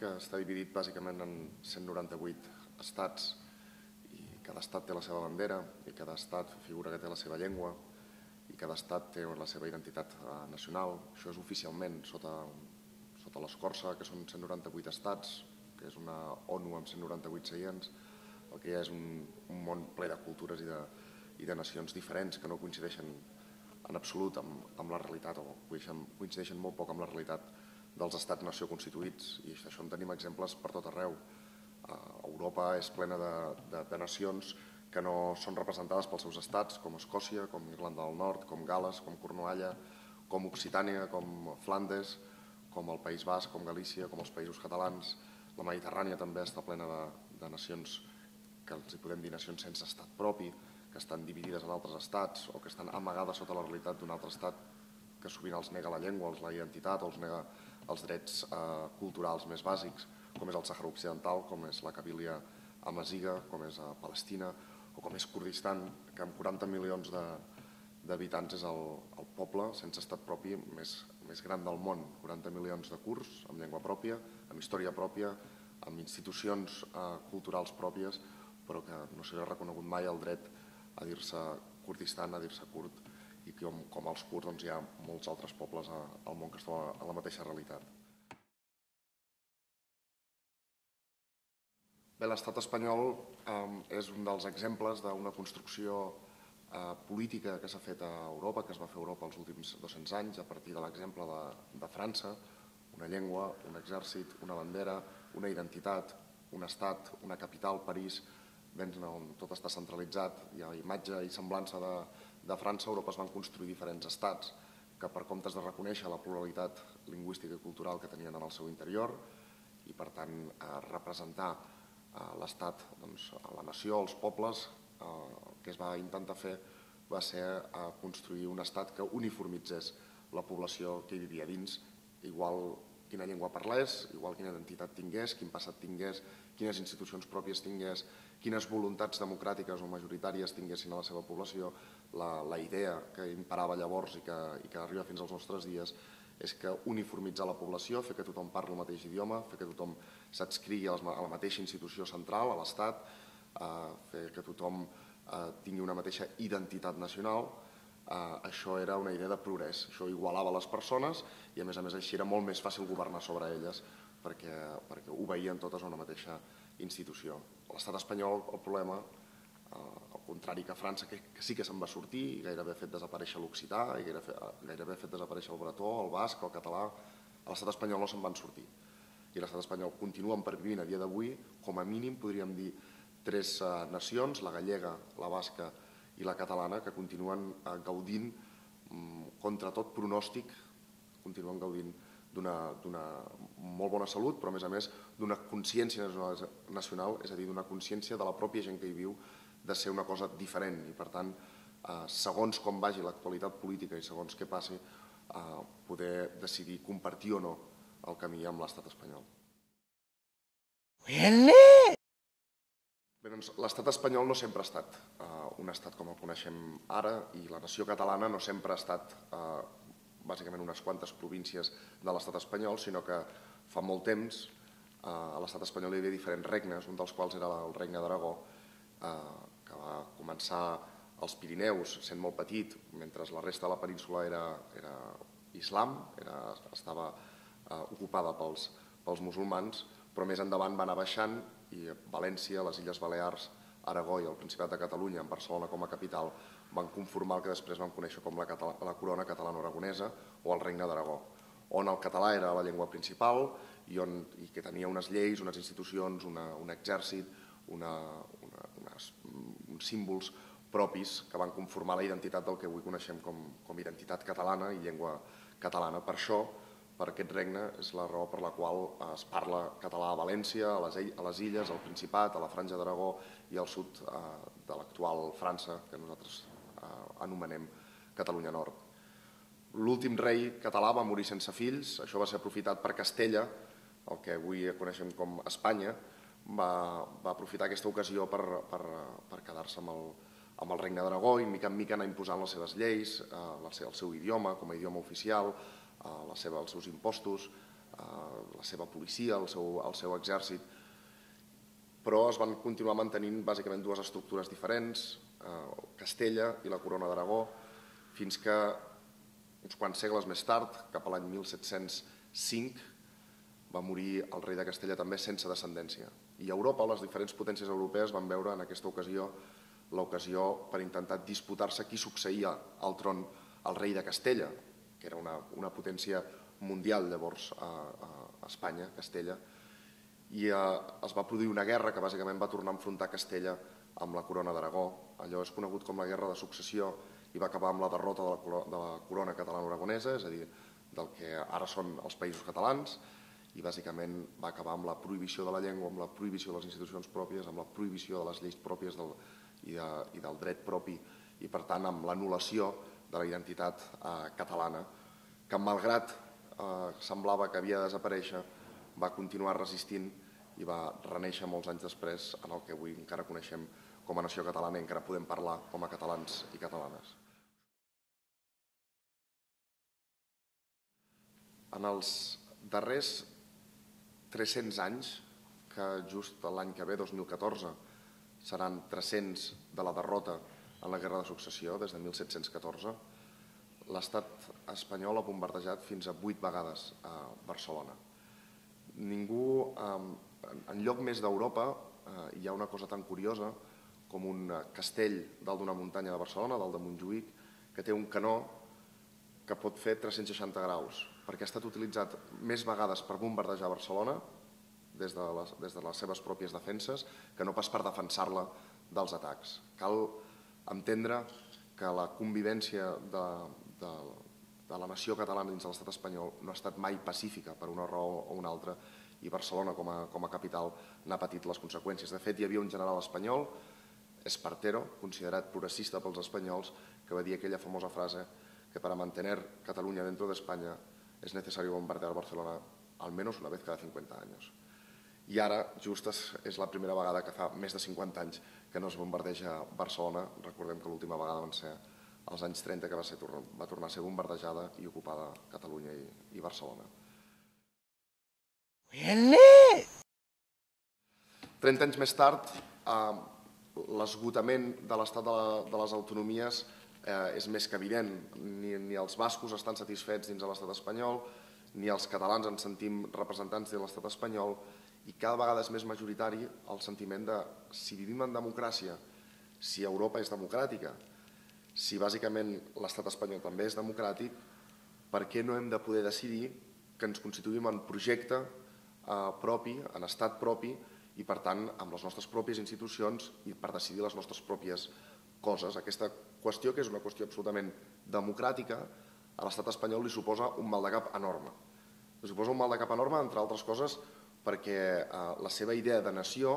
que està dividit bàsicament en 198 estats i cada estat té la seva bandera i cada estat figura que té la seva llengua i cada estat té la seva identitat eh, nacional. Això és oficialment sota, sota l'escorça, que són 198 estats, que és una ONU amb 198 seients, el que ha és un, un món ple de cultures i de, i de nacions diferents que no coincideixen en absolut amb, amb la realitat o coincideixen molt poc amb la realitat dels estats-nació constituïts i això en tenim exemples per tot arreu. Uh, Europa és plena de, de, de nacions que no són representades pels seus estats, com Escòcia, com Irlanda del Nord, com Gales, com Cornualla, com Occitània, com Flandes, com el País Basc, com Galícia, com els països catalans. La Mediterrània també està plena de, de nacions que els hi podem dir nacions sense estat propi, que estan dividides en altres estats o que estan amagades sota la realitat d'un altre estat que sovint els nega la llengua, els la identitat els nega els drets eh, culturals més bàsics, com és el Sàhara Occidental, com és la Cabília Amaziga, com és a Palestina, o com és Kurdistan, que amb 40 milions d'habitants és el, el poble sense estat propi més, més gran del món. 40 milions de kurds amb llengua pròpia, amb història pròpia, amb institucions eh, culturals pròpies, però que no s'ha reconegut mai el dret a dir-se Kurdistan, a dir-se kurd, i com, com els kurds doncs, hi ha molts altres pobles al món que es troben a la mateixa realitat. L'estat espanyol eh, és un dels exemples d'una construcció eh, política que s'ha fet a Europa, que es va fer a Europa els últims 200 anys, a partir de l'exemple de, de França, una llengua, un exèrcit, una bandera, una identitat, un estat, una capital, París, béns on tot està centralitzat, hi ha imatge i semblança de, de França, Europa es van construir diferents estats que per comptes de reconèixer la pluralitat lingüística i cultural que tenien en el seu interior i per tant eh, representar eh, l'estat, doncs, la nació, els pobles, eh, el que es va intentar fer va ser eh, construir un estat que uniformitzés la població que hi vivia dins, igual quina llengua parlés, igual quina identitat tingués, quin passat tingués, quines institucions pròpies tingués, quines voluntats democràtiques o majoritàries tinguessin a la seva població, la, la idea que imparava llavors i que, i que arriba fins als nostres dies és que uniformitzar la població, fer que tothom parli el mateix idioma, fer que tothom s'adscrigui a, a la mateixa institució central, a l'Estat, eh, fer que tothom eh, tingui una mateixa identitat nacional, eh, això era una idea de progrés, això igualava les persones i a més a més així era molt més fàcil governar sobre elles perquè, perquè ho veien totes a una mateixa institució. L'estat espanyol, el problema, eh, contrari que França, que, que sí que se'n va sortir i gairebé ha fet desaparèixer l'occità, i gairebé, gairebé ha fet desaparèixer el bretó, el basc, el català, a l'estat espanyol no se'n van sortir. I l'estat espanyol continua pervivint a dia d'avui, com a mínim podríem dir tres eh, nacions, la gallega, la basca i la catalana, que continuen eh, gaudint, mm, contra tot pronòstic, continuen gaudint d'una molt bona salut, però a més a més d'una consciència nacional, és a dir, d'una consciència de la pròpia gent que hi viu, de ser una cosa diferent i per tant, eh, segons com vagi l'actualitat política i segons què passi, eh, poder decidir compartir o no el camí amb l'estat espanyol. Bé, doncs, l'estat espanyol no sempre ha estat eh, un estat com el coneixem ara i la nació catalana no sempre ha estat eh, bàsicament unes quantes províncies de l'estat espanyol, sinó que fa molt temps eh, a l'estat espanyol hi havia diferents regnes, un dels quals era el regne d'Aragó, eh, que va començar als Pirineus sent molt petit, mentre la resta de la península era, era islam, era, estava eh, ocupada pels, pels musulmans, però més endavant va anar baixant i València, les Illes Balears, Aragó i el Principat de Catalunya, amb Barcelona com a capital, van conformar el que després vam conèixer com la, Catala, la corona catalano-aragonesa o el Regne d'Aragó, on el català era la llengua principal i, on, i que tenia unes lleis, unes institucions, una, un exèrcit, una, una, unes, símbols propis que van conformar la identitat del que avui coneixem com, com identitat catalana i llengua catalana. Per això, per aquest regne, és la raó per la qual es parla català a València, a les, a les Illes, al Principat, a la Franja d'Aragó i al sud eh, de l'actual França, que nosaltres eh, anomenem Catalunya Nord. L'últim rei català va morir sense fills, això va ser aprofitat per Castella, el que avui coneixem com Espanya, va, va aprofitar aquesta ocasió per, per, per quedar-se amb, el, amb el Regne d'Aragó i mica en mica anar imposant les seves lleis, eh, el seu idioma com a idioma oficial, eh, la seva, els seus impostos, la seva policia, el seu, el seu exèrcit, però es van continuar mantenint bàsicament dues estructures diferents, eh, Castella i la Corona d'Aragó, fins que uns quants segles més tard, cap a l'any 1705, va morir el rei de Castella també sense descendència. I a Europa, les diferents potències europees van veure en aquesta ocasió l'ocasió per intentar disputar-se qui succeïa al tron al rei de Castella, que era una, una potència mundial llavors a, a Espanya, Castella, i eh, es va produir una guerra que bàsicament va tornar a enfrontar Castella amb la corona d'Aragó. Allò és conegut com la guerra de successió i va acabar amb la derrota de la, de la corona catalana-aragonesa, és a dir, del que ara són els països catalans, i bàsicament va acabar amb la prohibició de la llengua, amb la prohibició de les institucions pròpies, amb la prohibició de les lleis pròpies del, i, de, i del dret propi, i per tant amb l'anul·lació de la identitat eh, catalana, que malgrat eh, semblava que havia de desaparèixer, va continuar resistint i va reneixer molts anys després en el que avui encara coneixem com a nació catalana i encara podem parlar com a catalans i catalanes. En els darrers 300 anys, que just l'any que ve, 2014, seran 300 de la derrota en la Guerra de Successió, des de 1714, l'estat espanyol ha bombardejat fins a 8 vegades a Barcelona. Ningú, en lloc més d'Europa, eh, hi ha una cosa tan curiosa com un castell dalt d'una muntanya de Barcelona, dalt de Montjuïc, que té un canó que pot fer 360 graus, perquè ha estat utilitzat més vegades per bombardejar Barcelona des de les, des de les seves pròpies defenses que no pas per defensar-la dels atacs. Cal entendre que la convivència de, de, de la nació catalana dins de l'estat espanyol no ha estat mai pacífica per una raó o una altra i Barcelona com a, com a capital n'ha patit les conseqüències. De fet, hi havia un general espanyol, Espartero, considerat progressista pels espanyols, que va dir aquella famosa frase que para mantener Cataluña dentro de España es necesario bombardear Barcelona al menos una vez cada 50 años. I ara, just és la primera vegada que fa més de 50 anys que no es bombardeja Barcelona. Recordem que l'última vegada van ser als anys 30 que va, ser, va tornar a ser bombardejada i ocupada Catalunya i, i Barcelona. Really? 30 anys més tard, eh, l'esgotament de l'estat de, la, de les autonomies eh, és més que evident. Ni, ni els bascos estan satisfets dins de l'estat espanyol, ni els catalans ens sentim representants de l'estat espanyol, i cada vegada és més majoritari el sentiment de si vivim en democràcia, si Europa és democràtica, si bàsicament l'estat espanyol també és democràtic, per què no hem de poder decidir que ens constituïm en projecte eh, propi, en estat propi, i per tant amb les nostres pròpies institucions i per decidir les nostres pròpies coses. Aquesta qüestió, que és una qüestió absolutament democràtica, a l'estat espanyol li suposa un mal de cap enorme. Li suposa un mal de cap enorme, entre altres coses, perquè eh, la seva idea de nació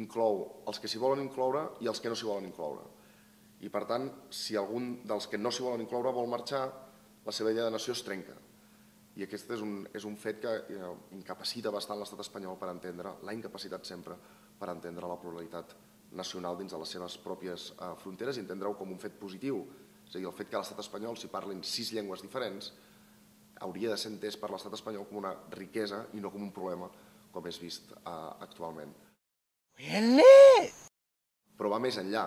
inclou els que s'hi volen incloure i els que no s'hi volen incloure. I per tant, si algun dels que no s'hi volen incloure vol marxar, la seva idea de nació es trenca. I aquest és un, és un fet que eh, incapacita bastant l'estat espanyol per entendre, l'ha incapacitat sempre per entendre la pluralitat nacional dins de les seves pròpies eh, fronteres i entendre-ho com un fet positiu. És a dir, el fet que a l'estat espanyol s'hi parlin sis llengües diferents hauria de ser entès per l'estat espanyol com una riquesa i no com un problema com és vist uh, actualment. Really? Però va més enllà.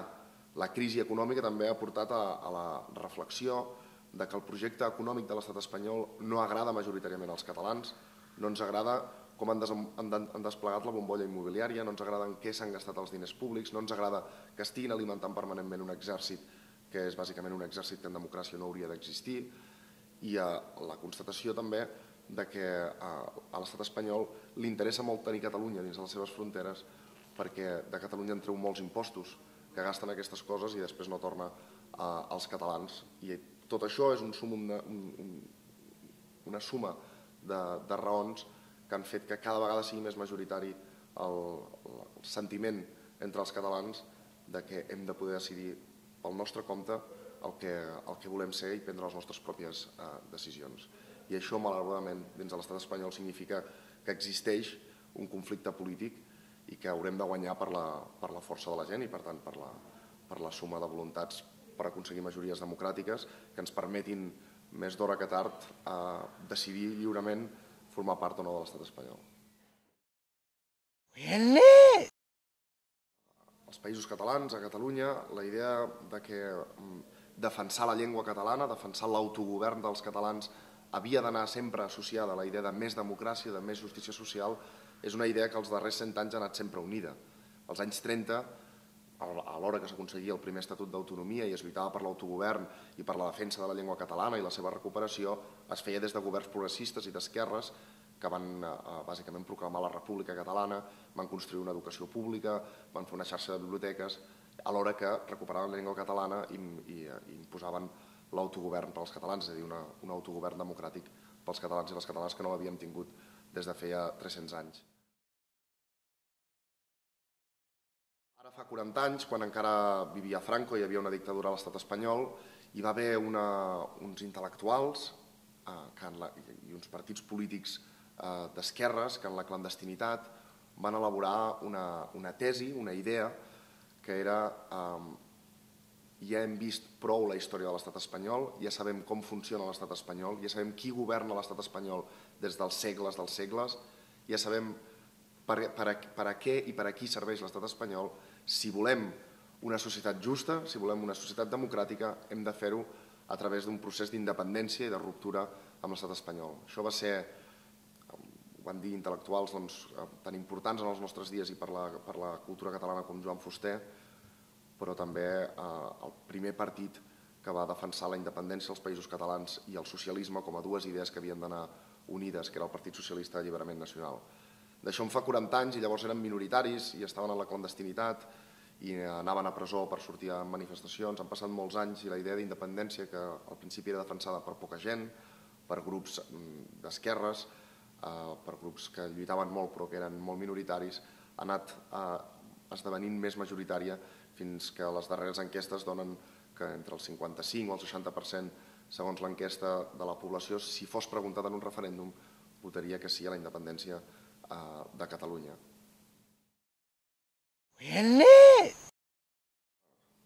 La crisi econòmica també ha portat a, a la reflexió de que el projecte econòmic de l'estat espanyol no agrada majoritàriament als catalans, no ens agrada com han, han, han desplegat la bombolla immobiliària, no ens agrada en què s'han gastat els diners públics, no ens agrada que estiguin alimentant permanentment un exèrcit que és bàsicament un exèrcit que en democràcia no hauria d'existir, i eh, la constatació també de que eh, a l'estat espanyol li interessa molt tenir Catalunya dins de les seves fronteres perquè de Catalunya en treu molts impostos que gasten aquestes coses i després no torna eh, als catalans. I tot això és un sum, una, un, una suma de, de raons que han fet que cada vegada sigui més majoritari el, el sentiment entre els catalans de que hem de poder decidir pel nostre compte el que, el que volem ser i prendre les nostres pròpies eh, decisions. I això, malauradament, dins de l'estat espanyol significa que existeix un conflicte polític i que haurem de guanyar per la, per la força de la gent i, per tant, per la, per la suma de voluntats per aconseguir majories democràtiques que ens permetin més d'hora que tard eh, decidir lliurement formar part o no de l'estat espanyol. Els països catalans, a Catalunya, la idea de que mm, defensar la llengua catalana, defensar l'autogovern dels catalans havia d'anar sempre associada a la idea de més democràcia, de més justícia social, és una idea que els darrers 100 anys ha anat sempre unida. Als anys 30, a l'hora que s'aconseguia el primer Estatut d'Autonomia i es lluitava per l'autogovern i per la defensa de la llengua catalana i la seva recuperació, es feia des de governs progressistes i d'esquerres que van eh, bàsicament proclamar la República Catalana, van construir una educació pública, van fer una xarxa de biblioteques, alhora que recuperaven la llengua catalana i, i, i imposaven l'autogovern per als catalans, és a dir, una, un autogovern democràtic pels catalans i les catalanes que no l'havíem tingut des de feia 300 anys. Fa 40 anys, quan encara vivia Franco hi havia una dictadura a l'estat espanyol, hi va haver una, uns intel·lectuals eh, que en la, i uns partits polítics eh, d'esquerres que en la clandestinitat van elaborar una, una tesi, una idea, que era eh, ja hem vist prou la història de l'estat espanyol, ja sabem com funciona l'estat espanyol, ja sabem qui governa l'estat espanyol des dels segles dels segles, ja sabem per, per, per a què i per a qui serveix l'estat espanyol. Si volem una societat justa, si volem una societat democràtica, hem de fer-ho a través d'un procés d'independència i de ruptura amb l'estat espanyol. Això va ser van dir intel·lectuals doncs, eh, tan importants en els nostres dies i per la, per la cultura catalana com Joan Fuster, però també eh, el primer partit que va defensar la independència dels països catalans i el socialisme com a dues idees que havien d'anar unides, que era el Partit Socialista d'Alliberament Nacional. D'això en fa 40 anys i llavors eren minoritaris i estaven en la clandestinitat i anaven a presó per sortir a manifestacions. Han passat molts anys i la idea d'independència, que al principi era defensada per poca gent, per grups mm, d'esquerres, eh, per grups que lluitaven molt però que eren molt minoritaris, ha anat eh, esdevenint més majoritària fins que les darreres enquestes donen que entre el 55 o el 60% segons l'enquesta de la població, si fos preguntat en un referèndum, votaria que sí a la independència eh, de Catalunya.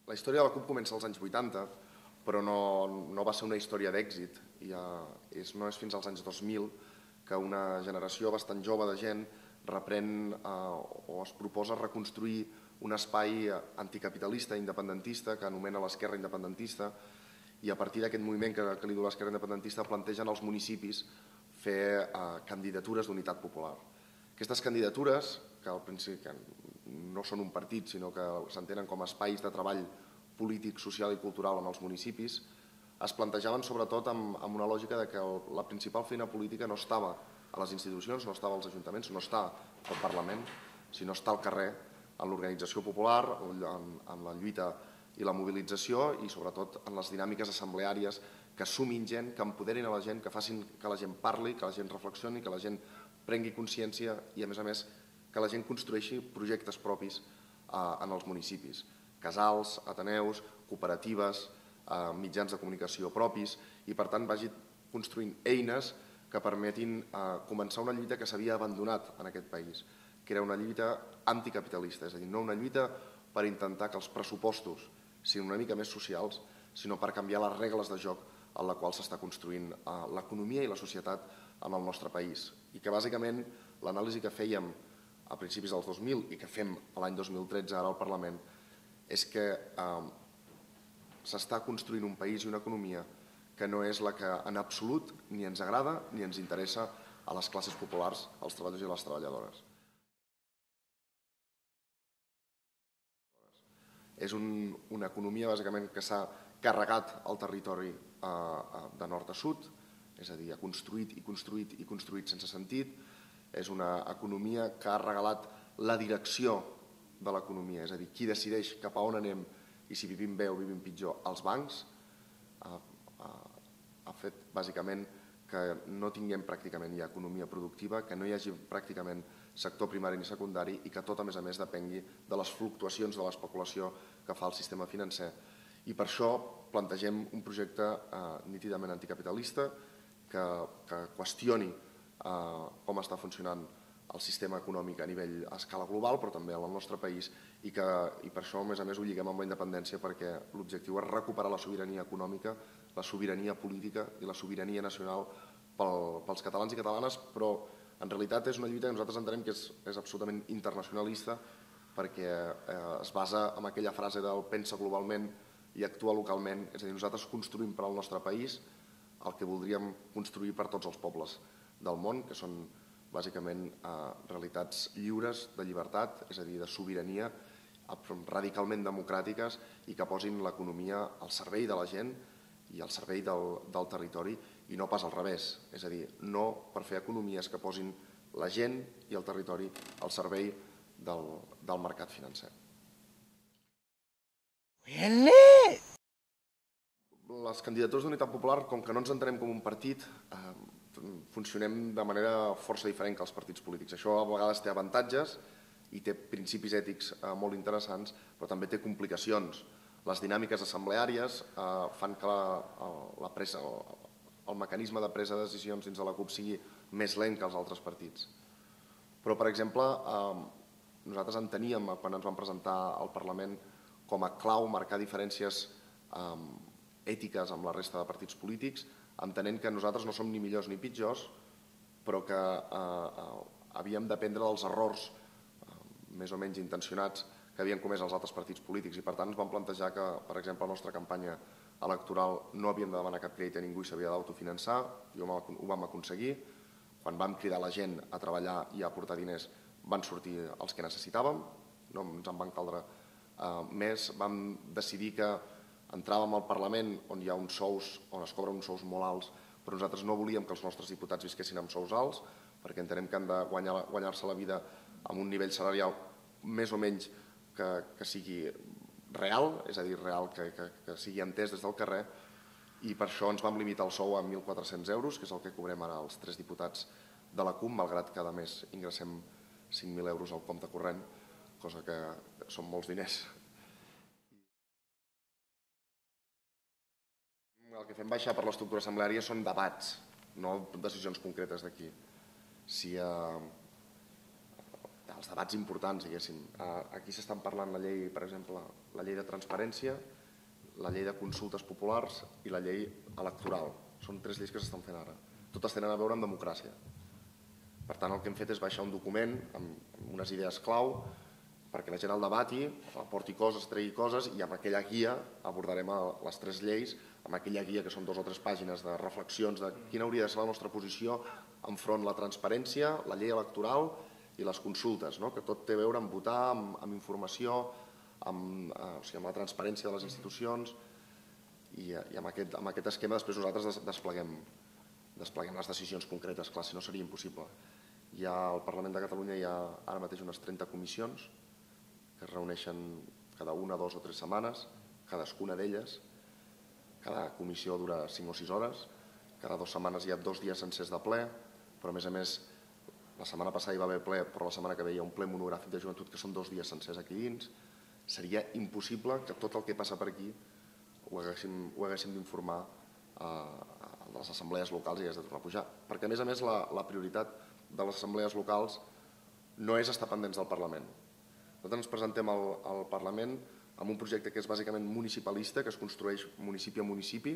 La història de la CUP comença als anys 80, però no, no va ser una història d'èxit. Ja és, no és fins als anys 2000 que una generació bastant jove de gent reprèn eh, o es proposa reconstruir un espai anticapitalista, independentista, que anomena l'esquerra independentista, i a partir d'aquest moviment que, que li diu l'esquerra independentista plantegen als municipis fer eh, candidatures d'unitat popular. Aquestes candidatures, que al principi no són un partit, sinó que s'entenen com a espais de treball polític, social i cultural en els municipis, es plantejaven sobretot amb, amb una lògica de que la principal feina política no estava a les institucions, no estava als ajuntaments, no està al Parlament, sinó està al carrer, en l'organització popular, en la lluita i la mobilització i sobretot en les dinàmiques assembleàries que sumin gent, que empoderin a la gent, que facin que la gent parli, que la gent reflexioni, que la gent prengui consciència i, a més a més, que la gent construeixi projectes propis eh, en els municipis. Casals, ateneus, cooperatives, eh, mitjans de comunicació propis i per tant vagi construint eines que permetin eh, començar una lluita que s'havia abandonat en aquest país, que era una lluita anticapitalista, és a dir, no una lluita per intentar que els pressupostos siguin una mica més socials, sinó per canviar les regles de joc en la qual s'està construint l'economia i la societat en el nostre país. I que bàsicament l'anàlisi que fèiem a principis dels 2000 i que fem l'any 2013 ara al Parlament és que eh, s'està construint un país i una economia que no és la que en absolut ni ens agrada ni ens interessa a les classes populars, als treballadors i les treballadores. És un, una economia bàsicament que s'ha carregat el territori eh, eh, de nord a sud, és a dir, ha construït i construït i construït sense sentit. És una economia que ha regalat la direcció de l'economia, és a dir, qui decideix cap a on anem i si vivim bé o vivim pitjor, els bancs, ha, ha, ha fet bàsicament que no tinguem pràcticament ja economia productiva, que no hi hagi pràcticament sector primari ni secundari i que tot, a més a més, depengui de les fluctuacions de l'especulació que fa el sistema financer. I per això plantegem un projecte eh, nítidament anticapitalista que, que qüestioni eh, com està funcionant el sistema econòmic a nivell a escala global, però també el nostre país, i, que, i per això, a més a més, ho lliguem amb la independència perquè l'objectiu és recuperar la sobirania econòmica, la sobirania política i la sobirania nacional pel, pels catalans i catalanes, però en realitat és una lluita que nosaltres entenem que és, és absolutament internacionalista perquè eh, es basa en aquella frase del pensa globalment i actua localment, és a dir, nosaltres construïm per al nostre país el que voldríem construir per tots els pobles del món, que són bàsicament eh, realitats lliures de llibertat, és a dir, de sobirania, radicalment democràtiques i que posin l'economia al servei de la gent i al servei del, del territori i no pas al revés, és a dir, no per fer economies que posin la gent i el territori al servei del, del mercat financer. Les candidatures d'Unitat Popular, com que no ens entenem com un partit, eh, funcionem de manera força diferent que els partits polítics. Això a vegades té avantatges i té principis ètics eh, molt interessants, però també té complicacions. Les dinàmiques assembleàries eh, fan que la, la pressa, el mecanisme de presa de decisions dins de la CUP sigui més lent que els altres partits. Però, per exemple, eh, nosaltres enteníem, quan ens vam presentar al Parlament, com a clau marcar diferències ètiques amb la resta de partits polítics, entenent que nosaltres no som ni millors ni pitjors, però que eh, havíem d'aprendre dels errors eh, més o menys intencionats que havien comès els altres partits polítics i per tant ens vam plantejar que, per exemple, la nostra campanya electoral no havíem de demanar cap crèdit a ningú i s'havia d'autofinançar, i ho vam aconseguir. Quan vam cridar la gent a treballar i a aportar diners van sortir els que necessitàvem, no ens en van caldre eh, més. Vam decidir que entràvem al Parlament on hi ha uns sous, on es cobren uns sous molt alts, però nosaltres no volíem que els nostres diputats visquessin amb sous alts, perquè entenem que han de guanyar-se guanyar la vida amb un nivell salarial més o menys que, que sigui real, és a dir, real que, que, que sigui entès des del carrer, i per això ens vam limitar el sou a 1.400 euros, que és el que cobrem ara els tres diputats de la CUM, malgrat que cada mes ingressem 5.000 euros al compte corrent, cosa que són molts diners. El que fem baixar per l'estructura assembleària són debats, no decisions concretes d'aquí. Si eh, els debats importants, diguéssim. Aquí s'estan parlant la llei, per exemple, la llei de transparència, la llei de consultes populars i la llei electoral. Són tres lleis que s'estan fent ara. Totes tenen a veure amb democràcia. Per tant, el que hem fet és baixar un document amb unes idees clau perquè la gent el debati, aporti coses, tregui coses i amb aquella guia abordarem les tres lleis, amb aquella guia que són dues o tres pàgines de reflexions de quina hauria de ser la nostra posició enfront la transparència, la llei electoral i les consultes, no? que tot té a veure amb votar, amb, amb informació, amb, eh, o sigui, amb la transparència de les institucions i, i amb, aquest, amb aquest esquema després nosaltres despleguem, despleguem les decisions concretes, clar, si no seria impossible. Hi ha al Parlament de Catalunya hi ha ara mateix unes 30 comissions que es reuneixen cada una, dos o tres setmanes, cadascuna d'elles. Cada comissió dura 5 o 6 hores, cada dues setmanes hi ha dos dies sencers de ple, però a més a més la setmana passada hi va haver ple, però la setmana que ve hi ha un ple monogràfic de joventut que són dos dies sencers aquí dins. Seria impossible que tot el que passa per aquí ho haguéssim, ho haguéssim d'informar a, a les assemblees locals i hagués de tornar a pujar. Perquè, a més a més, la, la prioritat de les assemblees locals no és estar pendents del Parlament. Nosaltres ens presentem al, al Parlament amb un projecte que és bàsicament municipalista, que es construeix municipi a municipi,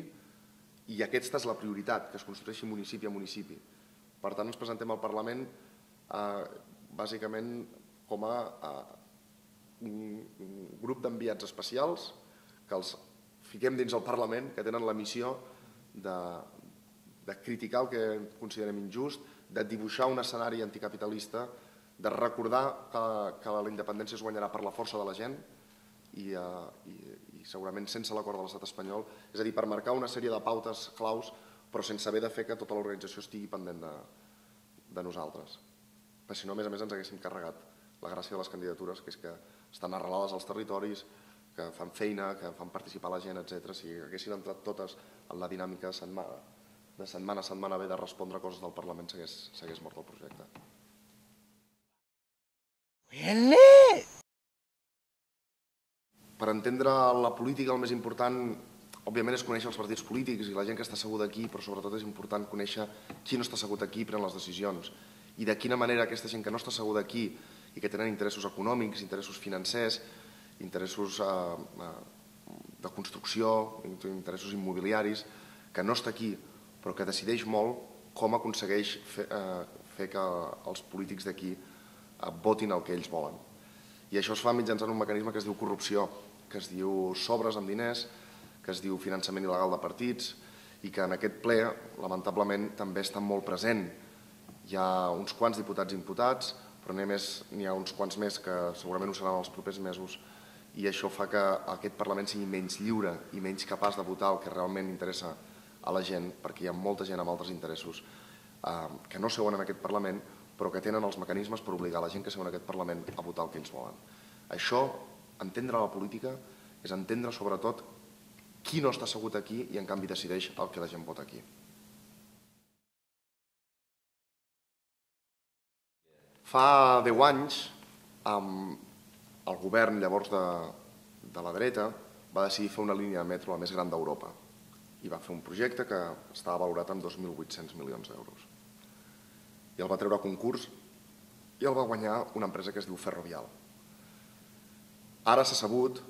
i aquesta és la prioritat, que es construeixi municipi a municipi. Per tant, ens presentem al Parlament eh, bàsicament com a eh, un grup d'enviats especials que els fiquem dins el Parlament, que tenen la missió de, de criticar el que considerem injust, de dibuixar un escenari anticapitalista, de recordar que, que la independència es guanyarà per la força de la gent i, eh, i, i segurament sense l'acord de l'estat espanyol, és a dir, per marcar una sèrie de pautes claus, però sense haver de fer que tota l'organització estigui pendent de, de nosaltres perquè si no, a més a més, ens haguéssim carregat la gràcia de les candidatures, que és que estan arrelades als territoris, que fan feina, que fan participar la gent, etc. Si haguessin entrat totes en la dinàmica de setmana, de setmana a setmana bé de respondre coses del Parlament, s'hagués mort el projecte. Per entendre la política el més important òbviament és conèixer els partits polítics i la gent que està asseguda aquí, però sobretot és important conèixer qui no està assegut aquí i pren les decisions. I de quina manera aquesta gent que no està asseguda aquí i que tenen interessos econòmics, interessos financers, interessos eh, eh, de construcció, interessos immobiliaris, que no està aquí però que decideix molt com aconsegueix fer, eh, fer que els polítics d'aquí votin el que ells volen. I això es fa mitjançant un mecanisme que es diu corrupció, que es diu sobres amb diners, que es diu finançament il·legal de partits i que en aquest ple, lamentablement, també està molt present. Hi ha uns quants diputats imputats, però n'hi ha uns quants més que segurament ho seran els propers mesos i això fa que aquest Parlament sigui menys lliure i menys capaç de votar el que realment interessa a la gent, perquè hi ha molta gent amb altres interessos eh, que no seuen en aquest Parlament, però que tenen els mecanismes per obligar la gent que en aquest Parlament a votar el que ells volen. Això, entendre la política, és entendre sobretot qui no està assegut aquí i en canvi decideix el que la gent vota aquí. Fa 10 anys, el govern llavors de, de la dreta va decidir fer una línia de metro la més gran d'Europa i va fer un projecte que estava valorat en 2.800 milions d'euros. I el va treure a concurs i el va guanyar una empresa que es diu Ferrovial. Ara s'ha sabut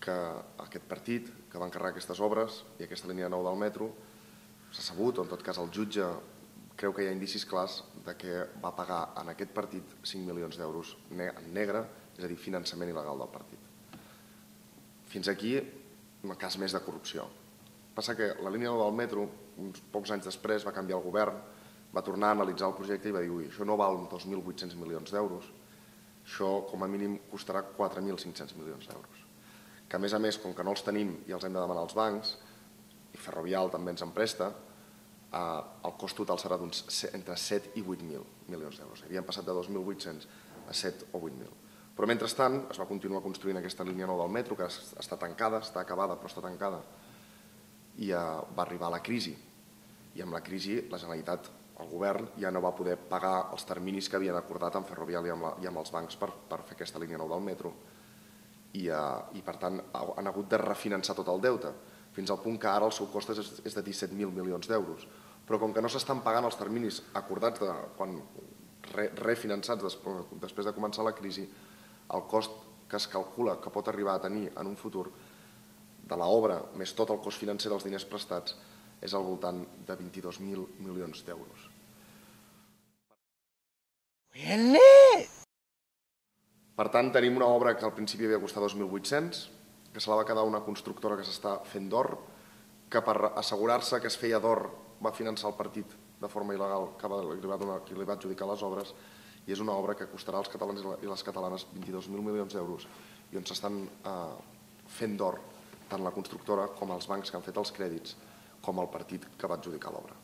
que aquest partit que va encarregar aquestes obres i aquesta línia nou del metro s'ha sabut, o en tot cas el jutge creu que hi ha indicis clars de que va pagar en aquest partit 5 milions d'euros en negre és a dir, finançament il·legal del partit. Fins aquí, un cas més de corrupció. Passa que la línia del metro, uns pocs anys després, va canviar el govern, va tornar a analitzar el projecte i va dir ui, això no val 2.800 milions d'euros, això com a mínim costarà 4.500 milions d'euros. Que a més a més, com que no els tenim i els hem de demanar als bancs, i Ferrovial també ens en presta, eh, el cost total serà entre 7 i 8.000 milions d'euros. Havíem passat de 2.800 a 7 o 8.000. Però mentrestant es va continuar construint aquesta línia nou del metro, que està tancada, està acabada però està tancada, i eh, va arribar la crisi. I amb la crisi la Generalitat, el govern, ja no va poder pagar els terminis que havien acordat amb Ferrovial i amb, la, i amb els bancs per, per fer aquesta línia nou del metro. I, eh, i per tant han hagut de refinançar tot el deute, fins al punt que ara el seu cost és, és de 17.000 milions d'euros. Però com que no s'estan pagant els terminis acordats de, quan re, refinançats després de començar la crisi, el cost que es calcula que pot arribar a tenir en un futur de l'obra més tot el cost financer dels diners prestats és al voltant de 22.000 milions d'euros. Per tant, tenim una obra que al principi havia costat 2.800, que se la va quedar una constructora que s'està fent d'or, que per assegurar-se que es feia d'or va finançar el partit de forma il·legal que, li va donar, que li va adjudicar les obres i és una obra que costarà als catalans i les catalanes 22.000 milions d'euros i on s'estan eh, fent d'or tant la constructora com els bancs que han fet els crèdits com el partit que va adjudicar l'obra.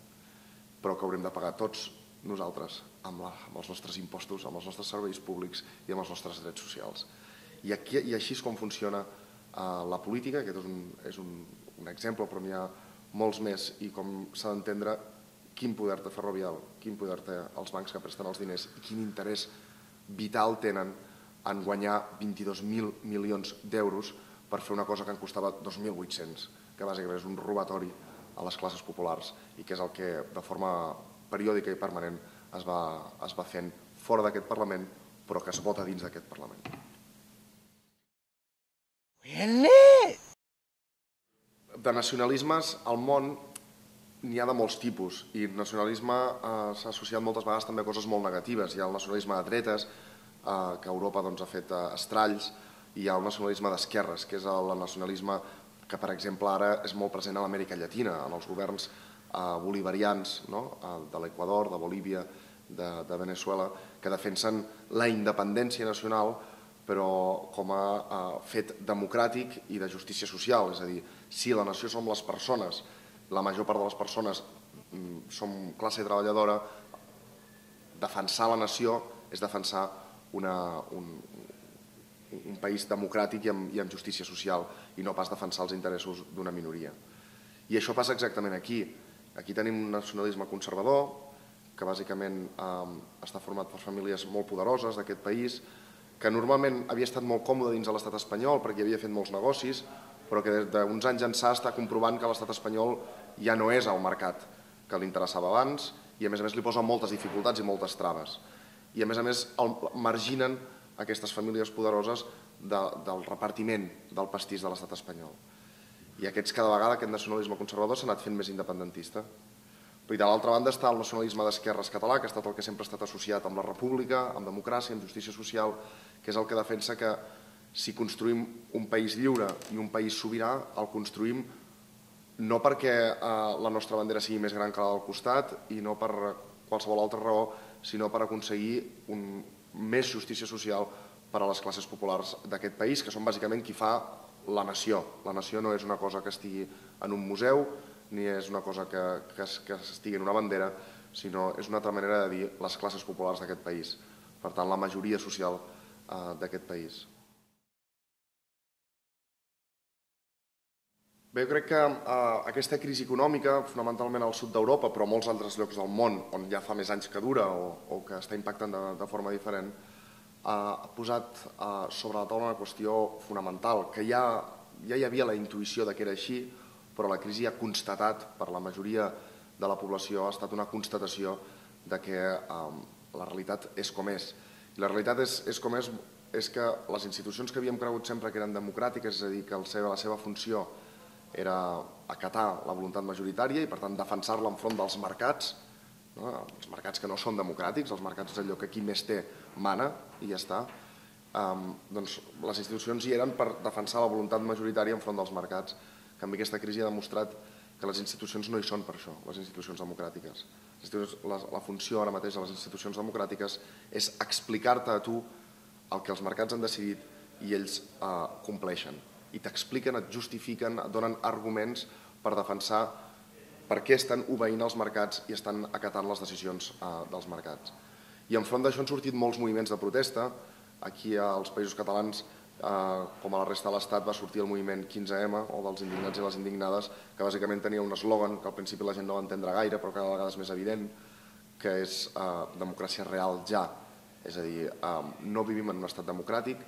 Però que haurem de pagar tots nosaltres amb, la, amb els nostres impostos, amb els nostres serveis públics i amb els nostres drets socials. I, aquí, i així és com funciona eh, la política, aquest és un, és un, un exemple, però n'hi ha molts més, i com s'ha d'entendre quin poder té Ferrovial, quin poder té els bancs que presten els diners i quin interès vital tenen en guanyar 22.000 milions d'euros per fer una cosa que en costava 2.800, que bàsicament és un robatori a les classes populars i que és el que de forma periòdica i permanent es va, es va fent fora d'aquest Parlament, però que es vota dins d'aquest Parlament. De nacionalismes al món n'hi ha de molts tipus i el nacionalisme eh, s'ha associat moltes vegades també a coses molt negatives. Hi ha el nacionalisme de dretes, eh, que Europa doncs, ha fet eh, estralls, i hi ha el nacionalisme d'esquerres, que és el nacionalisme que, per exemple, ara és molt present a l'Amèrica Llatina, en els governs eh, bolivarians no? eh, de l'Equador, de Bolívia, de, de Venezuela, que defensen la independència nacional però com a eh, fet democràtic i de justícia social, és a dir, si la nació som les persones la major part de les persones mm, som classe treballadora, defensar la nació és defensar una, un, un país democràtic i amb, i amb justícia social i no pas defensar els interessos d'una minoria. I això passa exactament aquí. Aquí tenim un nacionalisme conservador que bàsicament eh, està format per famílies molt poderoses d'aquest país, que normalment havia estat molt còmode dins de l'estat espanyol perquè havia fet molts negocis, però que des d'uns anys ençà està comprovant que l'estat espanyol ja no és el mercat que li interessava abans i a més a més li posa moltes dificultats i moltes traves. I a més a més el, marginen aquestes famílies poderoses de, del repartiment del pastís de l'estat espanyol. I aquests cada vegada, aquest nacionalisme conservador s'ha anat fent més independentista. Però de l'altra banda està el nacionalisme d'esquerres català, que ha estat el que sempre ha estat associat amb la república, amb democràcia, amb justícia social, que és el que defensa que si construïm un país lliure i un país sobirà, el construïm no perquè eh, la nostra bandera sigui més gran que la del costat i no per qualsevol altra raó, sinó per aconseguir un, més justícia social per a les classes populars d'aquest país, que són bàsicament qui fa la nació. La nació no és una cosa que estigui en un museu, ni és una cosa que, que, que estigui en una bandera, sinó és una altra manera de dir les classes populars d'aquest país. Per tant, la majoria social eh, d'aquest país. Bé, jo crec que eh, aquesta crisi econòmica, fonamentalment al sud d'Europa, però a molts altres llocs del món, on ja fa més anys que dura o, o que està impactant de, de forma diferent, eh, ha posat eh, sobre la taula una qüestió fonamental, que ja, ja hi havia la intuïció de que era així, però la crisi ha constatat per la majoria de la població, ha estat una constatació de que eh, la realitat és com és. I la realitat és, és com és, és que les institucions que havíem cregut sempre que eren democràtiques, és a dir, que el seva, la seva funció era acatar la voluntat majoritària i, per tant, defensar-la enfront dels mercats, no? els mercats que no són democràtics, els mercats és allò que qui més té mana i ja està, um, doncs les institucions hi eren per defensar la voluntat majoritària enfront dels mercats en canvi, aquesta crisi ha demostrat que les institucions no hi són per això, les institucions democràtiques. La, la funció ara mateix de les institucions democràtiques és explicar-te a tu el que els mercats han decidit i ells eh, compleixen. I t'expliquen, et justifiquen, et donen arguments per defensar per què estan obeint els mercats i estan acatant les decisions eh, dels mercats. I enfront d'això han sortit molts moviments de protesta. Aquí als països catalans Eh, com a la resta de l'Estat va sortir el moviment 15M o dels indignats i les indignades que bàsicament tenia un eslògan que al principi la gent no va entendre gaire però cada vegada és més evident que és eh, democràcia real ja. És a dir, eh, no vivim en un estat democràtic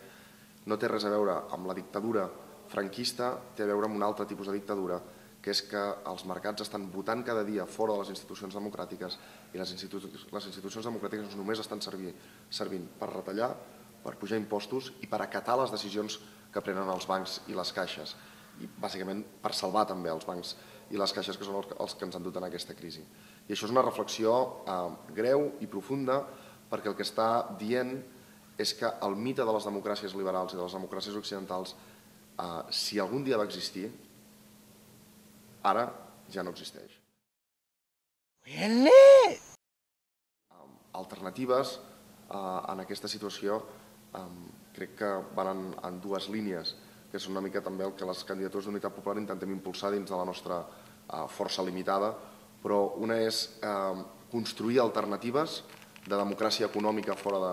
no té res a veure amb la dictadura franquista té a veure amb un altre tipus de dictadura que és que els mercats estan votant cada dia fora de les institucions democràtiques i les, les institucions democràtiques només estan servir, servint per retallar per pujar impostos i per acatar les decisions que prenen els bancs i les caixes i bàsicament per salvar també els bancs i les caixes que són els que ens han dut en aquesta crisi. I això és una reflexió eh, greu i profunda perquè el que està dient és que el mite de les democràcies liberals i de les democràcies occidentals, eh, si algun dia va existir, ara ja no existeix. Alternatives eh, en aquesta situació crec que van en, dues línies, que és una mica també el que les candidatures d'unitat popular intentem impulsar dins de la nostra uh, força limitada, però una és construir alternatives de democràcia econòmica fora, de,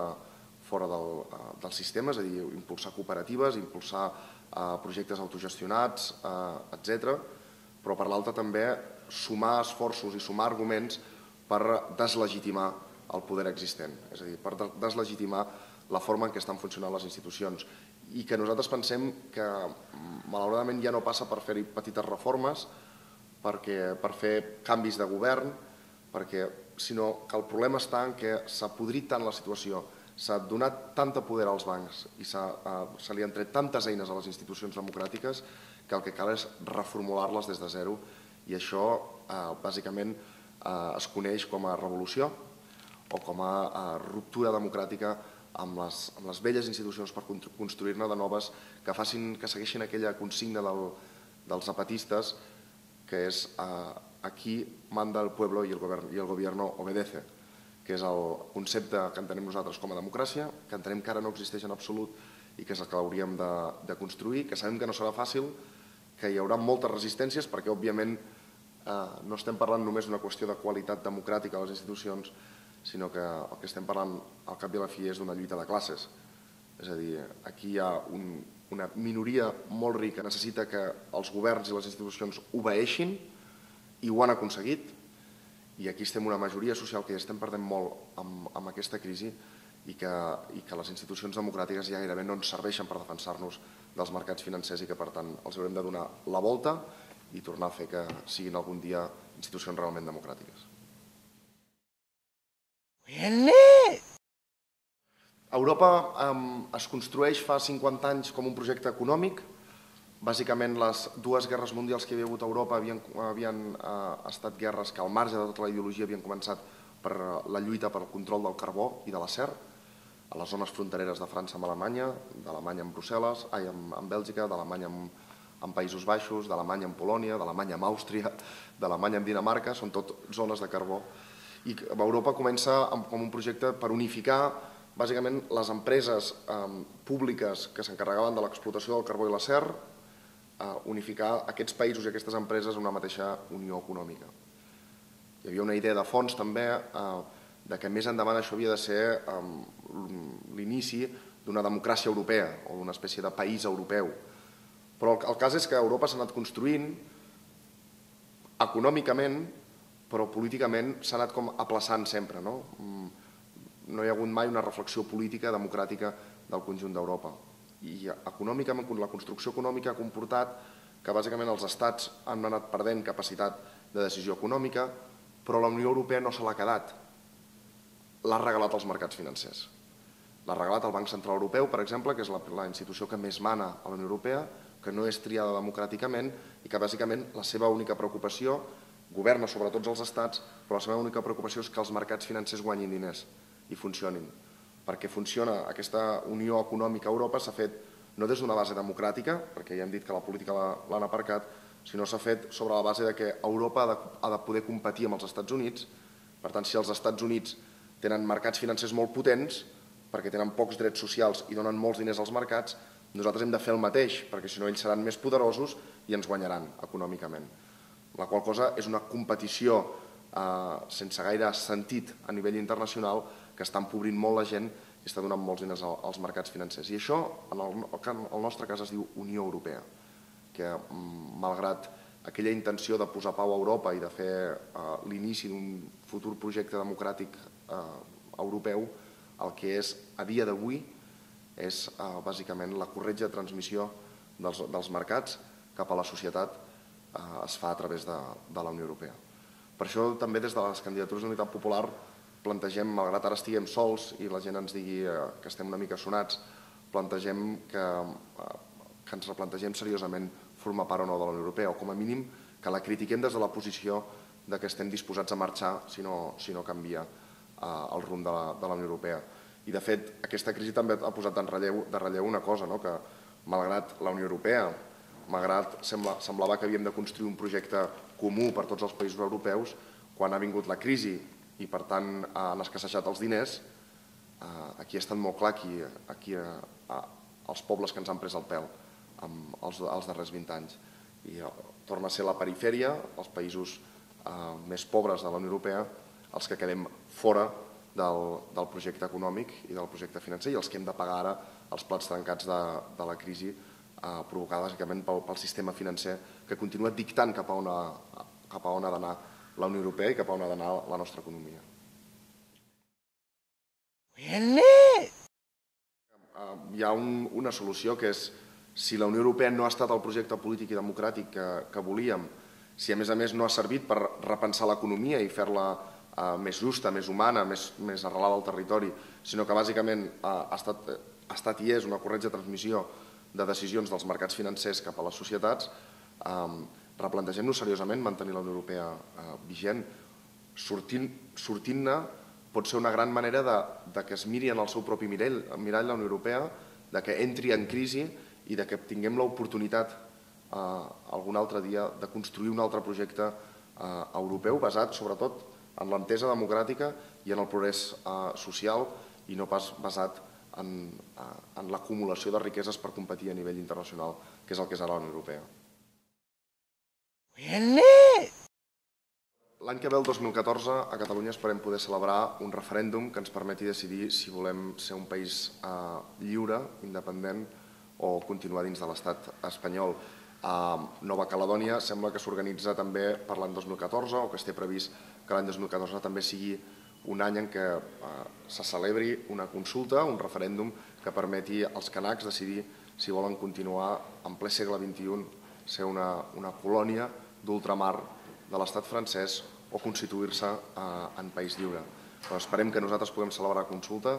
fora del, uh, del sistema, és a dir, impulsar cooperatives, impulsar uh, projectes autogestionats, etc. però per l'altra també sumar esforços i sumar arguments per deslegitimar el poder existent, és a dir, per deslegitimar la forma en què estan funcionant les institucions. I que nosaltres pensem que malauradament ja no passa per fer-hi petites reformes, perquè, per fer canvis de govern, perquè, sinó que el problema està en què s'ha podrit tant la situació, s'ha donat tanta poder als bancs i eh, se li han tret tantes eines a les institucions democràtiques que el que cal és reformular-les des de zero. I això eh, bàsicament eh, es coneix com a revolució o com a eh, ruptura democràtica amb les, amb les velles institucions per construir-ne de noves que, facin, que segueixin aquella consigna del, dels zapatistes que és eh, aquí manda el pueblo i el, govern, i el gobierno obedece, que és el concepte que entenem nosaltres com a democràcia, que entenem que ara no existeix en absolut i que és el que hauríem de, de construir, que sabem que no serà fàcil, que hi haurà moltes resistències perquè, òbviament, eh, no estem parlant només d'una qüestió de qualitat democràtica a les institucions, sinó que el que estem parlant al cap i a la fi és d'una lluita de classes. És a dir, aquí hi ha un, una minoria molt rica que necessita que els governs i les institucions obeeixin i ho han aconseguit i aquí estem una majoria social que ja estem perdent molt amb, amb aquesta crisi i que, i que les institucions democràtiques ja gairebé no ens serveixen per defensar-nos dels mercats financers i que per tant els haurem de donar la volta i tornar a fer que siguin algun dia institucions realment democràtiques. Really? Europa um, es construeix fa 50 anys com un projecte econòmic bàsicament les dues guerres mundials que hi havia hagut a Europa havien, havien eh, estat guerres que al marge de tota la ideologia havien començat per la lluita per al control del carbó i de l'acer a les zones frontereres de França amb Alemanya, d'Alemanya amb Brussel·les, ai, amb, amb Bèlgica, d'Alemanya amb, amb Països Baixos, d'Alemanya amb Polònia, d'Alemanya amb Àustria, d'Alemanya amb Dinamarca, són tot zones de carbó. I Europa comença com un projecte per unificar bàsicament les empreses eh, públiques que s'encarregaven de l'explotació del carbó i l'acer, eh, unificar aquests països i aquestes empreses en una mateixa unió econòmica. Hi havia una idea de fons també eh, de que més endavant això havia de ser eh, l'inici d'una democràcia europea o d'una espècie de país europeu. Però el cas és que Europa s'ha anat construint econòmicament, però políticament s'ha anat com aplaçant sempre. No? Mm, no hi ha hagut mai una reflexió política democràtica del conjunt d'Europa. I econòmicament, la construcció econòmica ha comportat que bàsicament els estats han anat perdent capacitat de decisió econòmica, però la Unió Europea no se l'ha quedat. L'ha regalat als mercats financers. L'ha regalat al Banc Central Europeu, per exemple, que és la, la institució que més mana a la Unió Europea, que no és triada democràticament i que bàsicament la seva única preocupació governa sobre tots els estats, però la seva única preocupació és que els mercats financers guanyin diners i funcionin. Perquè funciona aquesta unió econòmica a Europa s'ha fet no des d'una base democràtica, perquè ja hem dit que la política l'han aparcat, sinó s'ha fet sobre la base de que Europa ha de, ha de poder competir amb els Estats Units. Per tant, si els Estats Units tenen mercats financers molt potents, perquè tenen pocs drets socials i donen molts diners als mercats, nosaltres hem de fer el mateix, perquè si no ells seran més poderosos i ens guanyaran econòmicament. La qual cosa és una competició eh, sense gaire sentit a nivell internacional que està empobrint molt la gent i està donant molts diners als mercats financers. I això, en el, el nostre cas, es diu Unió Europea, que mm, malgrat aquella intenció de posar pau a Europa i de fer eh, l'inici d'un futur projecte democràtic eh, europeu, el que és a dia d'avui és eh, bàsicament la corretja de transmissió dels, dels mercats cap a la societat eh, es fa a través de, de la Unió Europea. Per això també des de les candidatures d'Unitat Popular plantegem, malgrat ara estiguem sols i la gent ens digui eh, que estem una mica sonats, plantegem que, eh, que ens replantegem seriosament formar part o no de la Unió Europea, o com a mínim que la critiquem des de la posició de que estem disposats a marxar si no, si no canvia eh, el rumb de la, de la Unió Europea. I de fet, aquesta crisi també ha posat en relleu, de relleu una cosa, no? que malgrat la Unió Europea, malgrat sembla, semblava que havíem de construir un projecte comú per tots els països europeus, quan ha vingut la crisi i per tant han escassejat els diners, eh, aquí ha estat molt clar aquí, aquí eh, els pobles que ens han pres el pèl amb els, els darrers 20 anys. I eh, torna a ser la perifèria, els països més pobres de la Unió Europea, els que quedem fora del, del projecte econòmic i del projecte financer i els que hem de pagar ara els plats trencats de, de la crisi eh, provocada bàsicament pel, pel sistema financer que continua dictant cap a on ha, cap a on ha d'anar la Unió Europea i cap a on ha d'anar la nostra economia. Really? Hi ha un, una solució que és si la Unió Europea no ha estat el projecte polític i democràtic que, que volíem, si a més a més no ha servit per repensar l'economia i fer-la eh, més justa, més humana, més, més arrelada al territori, sinó que bàsicament eh, ha, estat, ha estat i és una corretja transmissió de decisions dels mercats financers cap a les societats, eh, replantegem-nos seriosament mantenir la Unió Europea eh, vigent. Sortint-ne sortint pot ser una gran manera de, de que es miri en el seu propi mirall, mirall la Unió Europea, de que entri en crisi i de que tinguem l'oportunitat eh, algun altre dia de construir un altre projecte eh, europeu basat sobretot en l'entesa democràtica i en el progrés eh, social i no pas basat en, eh, en l'acumulació de riqueses per competir a nivell internacional, que és el que és ara la Unió Europea. L'any que ve, el 2014, a Catalunya esperem poder celebrar un referèndum que ens permeti decidir si volem ser un país eh, lliure, independent o continuar dins de l'estat espanyol. A Nova Caledònia sembla que s'organitza també per l'any 2014 o que es té previst que l'any 2014 també sigui un any en què eh, se celebri una consulta, un referèndum que permeti als canacs decidir si volen continuar en ple segle XXI ser una, una colònia d'ultramar de l'estat francès o constituir-se eh, en país lliure. Però esperem que nosaltres puguem celebrar la consulta,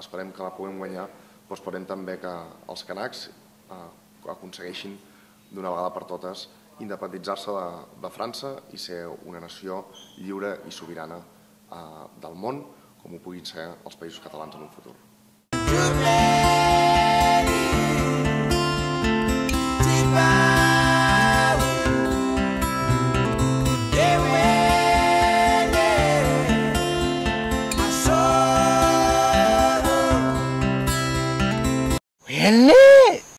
esperem que la puguem guanyar, però esperem també que els canacs eh, aconsegueixin d'una vegada per totes independitzar-se de, de França i ser una nació lliure i sobirana del món, com ho puguin ser els països catalans en un futur. Goodbye.